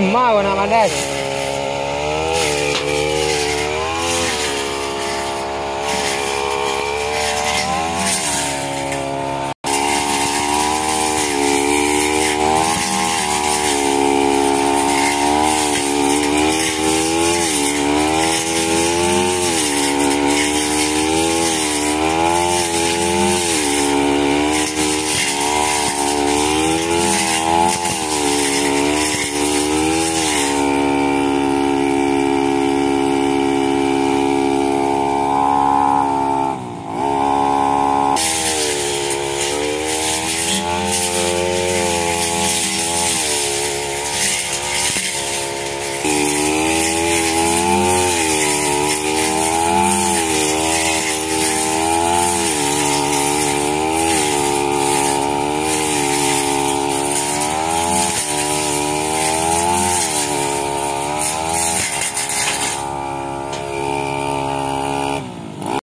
kurma na mandazi